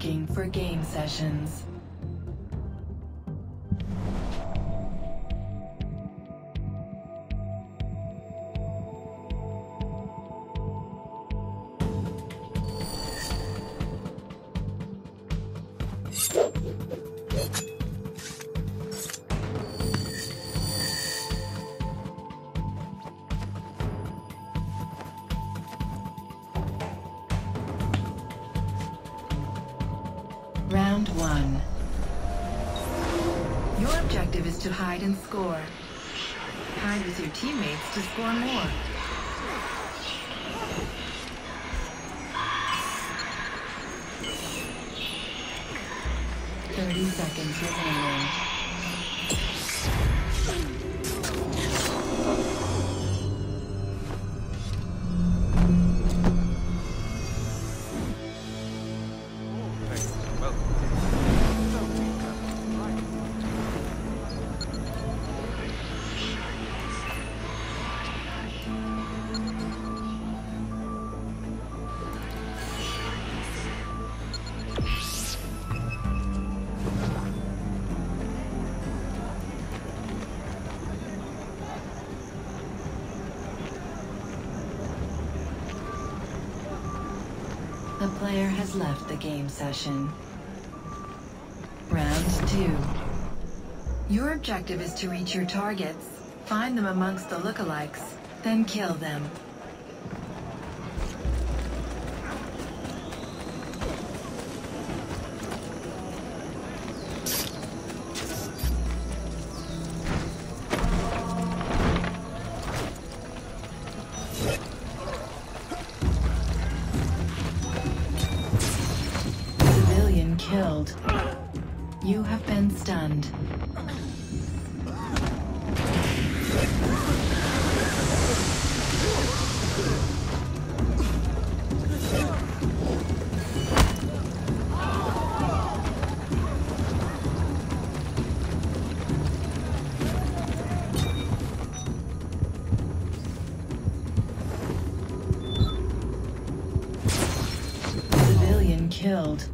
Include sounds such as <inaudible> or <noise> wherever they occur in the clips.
Looking for game sessions. Round one. Your objective is to hide and score. Hide with your teammates to score more. Thirty seconds remaining. The player has left the game session. Round two. Your objective is to reach your targets, find them amongst the lookalikes, then kill them. You have been stunned. Civilian killed.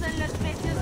son los precios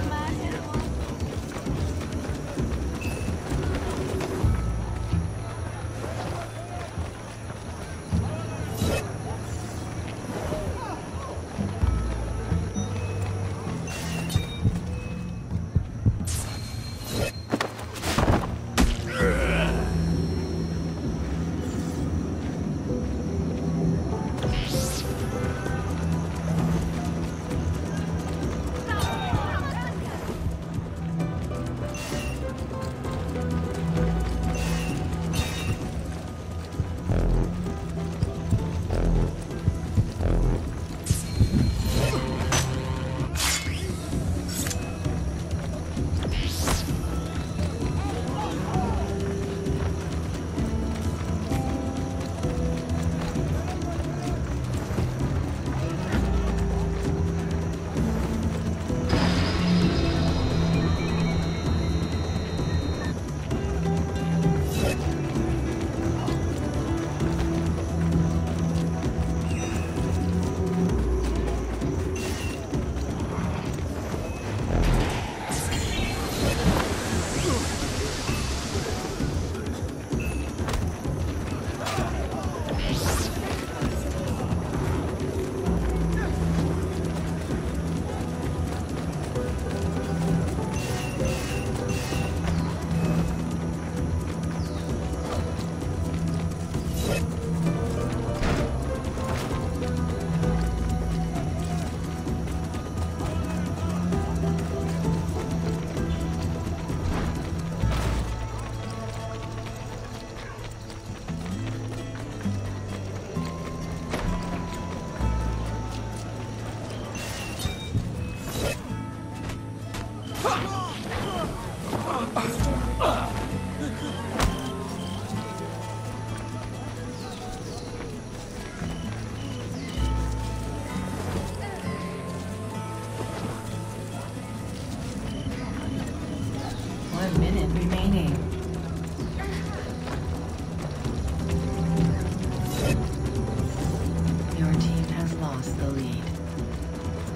the lead.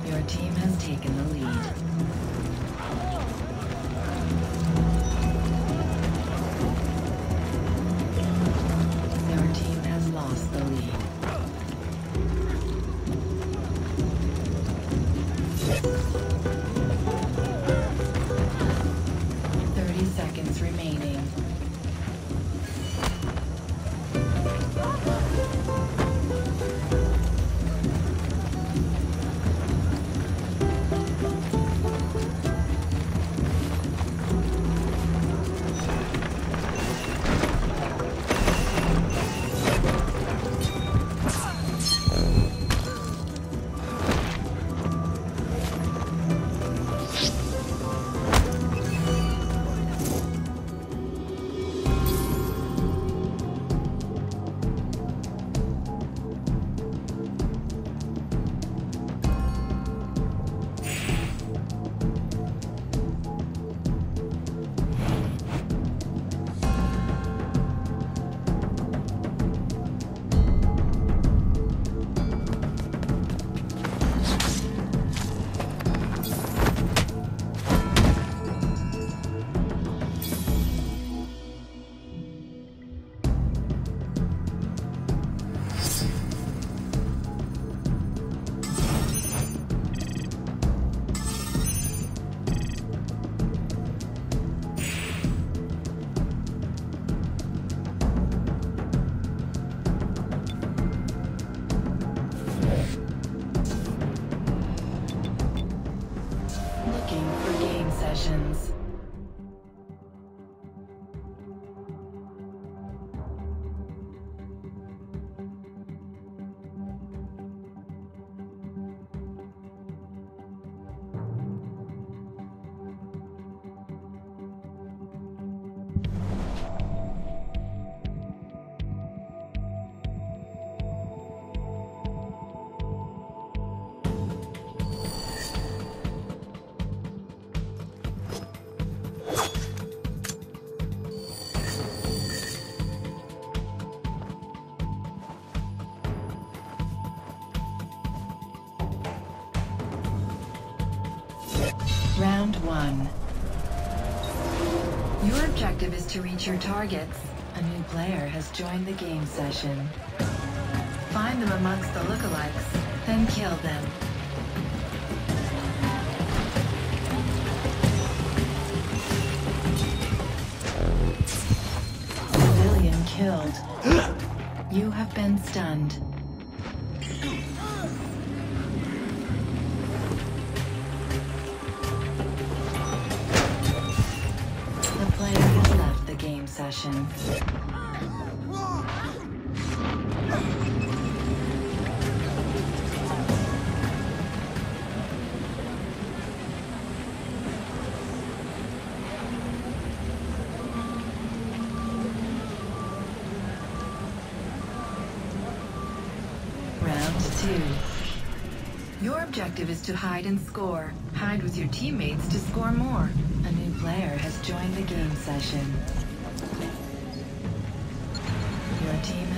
Your team has taken the lead. Round one. Your objective is to reach your targets. A new player has joined the game session. Find them amongst the lookalikes, then kill them. Civilian killed. <gasps> You have been stunned. Two. Your objective is to hide and score. Hide with your teammates to score more. A new player has joined the game session.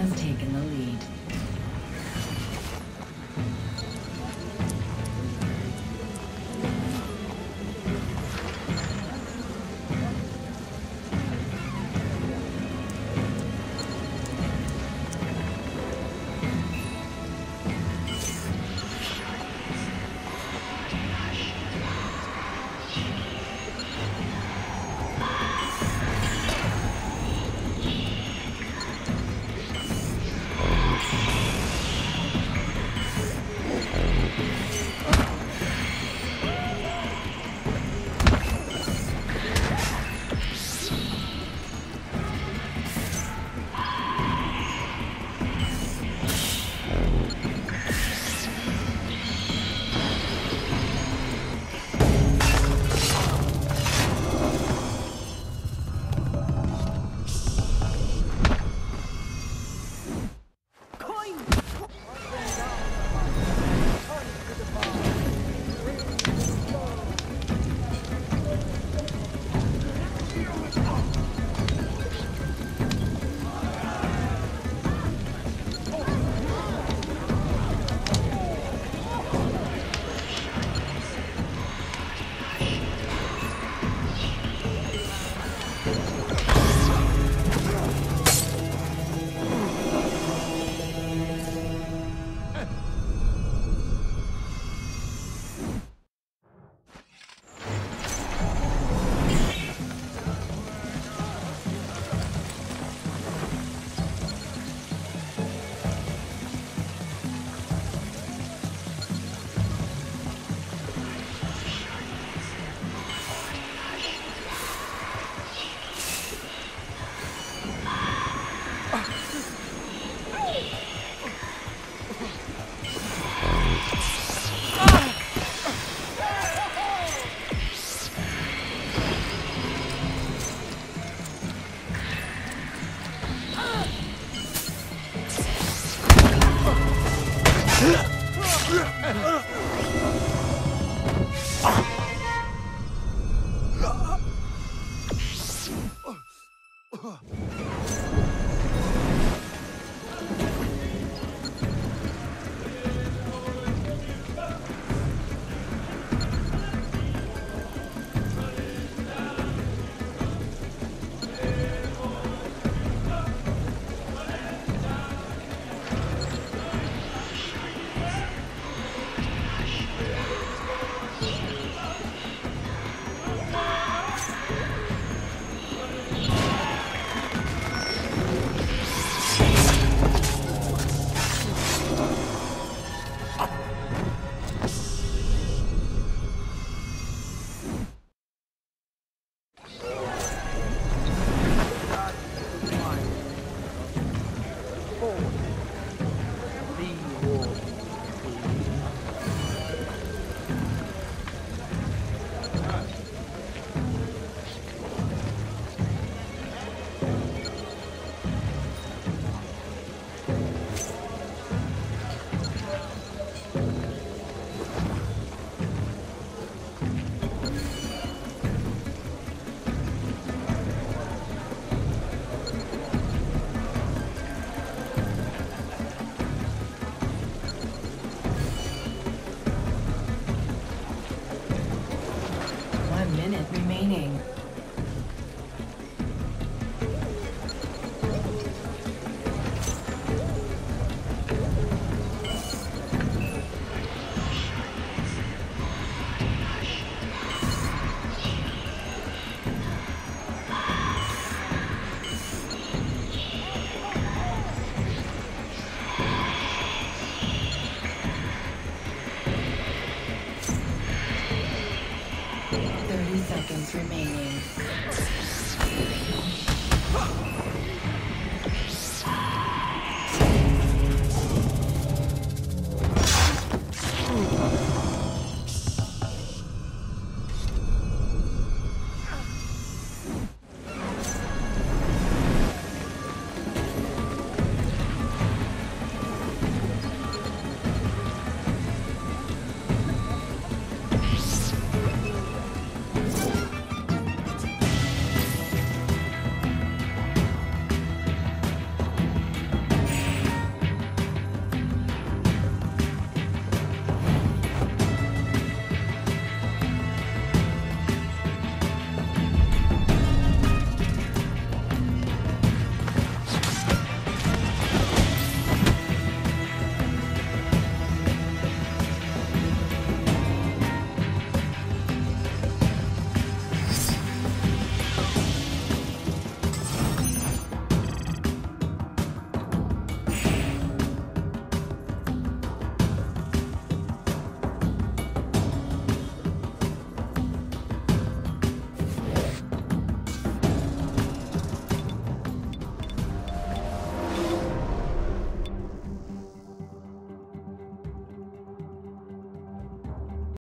Has taken the lead.